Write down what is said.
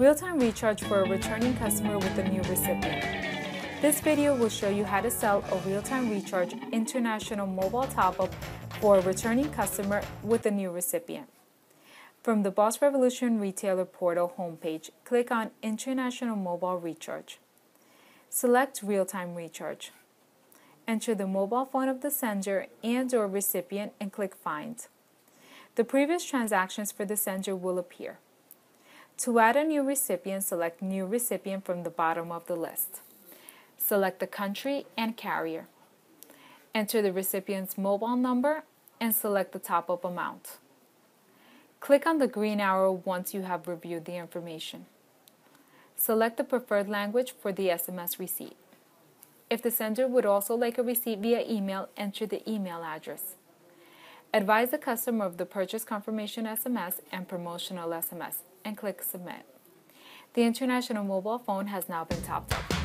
Real-time recharge for a returning customer with a new recipient. This video will show you how to sell a real-time recharge international mobile top-up for a returning customer with a new recipient. From the Boss Revolution Retailer Portal homepage, click on International Mobile Recharge. Select Real-Time Recharge. Enter the mobile phone of the sender and or recipient and click Find. The previous transactions for the sender will appear. To add a new recipient, select New Recipient from the bottom of the list. Select the country and carrier. Enter the recipient's mobile number and select the top-up amount. Click on the green arrow once you have reviewed the information. Select the preferred language for the SMS receipt. If the sender would also like a receipt via email, enter the email address. Advise the customer of the purchase confirmation SMS and promotional SMS and click Submit. The international mobile phone has now been topped up.